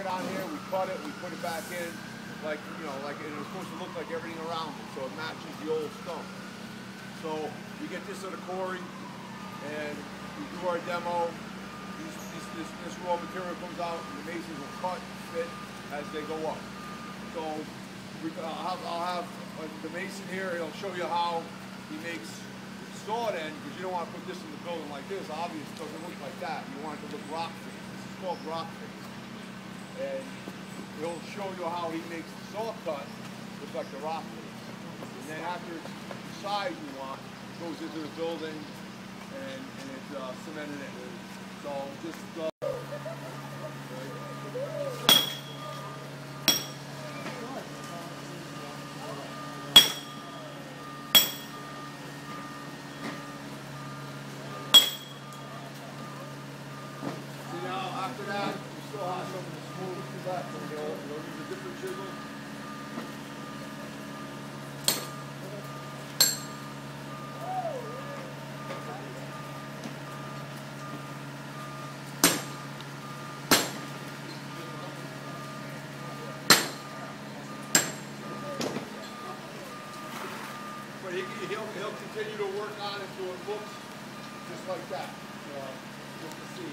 it on here, we cut it, we put it back in, like, you know, like, it was supposed to look like everything around it, so it matches the old stump. So, we get this at a quarry, and we do our demo, these, this, this, this raw material comes out, and the masons will cut, fit, as they go up. So, we, I'll have, I'll have uh, the mason here, he'll show you how he makes sawed end, because you don't want to put this in the building like this, obviously it doesn't look like that, you want it to look rock face, this is called rock face and he'll show you how he makes the saw cut look like the rock face. And then after it's the size you want, it goes into the building and, and it's uh, cemented in. So just uh, after that, you still have some the smooth left, and you'll, you'll use a different chisel. But he, he'll, he'll continue to work on it so it looks just like that, you know, just to see.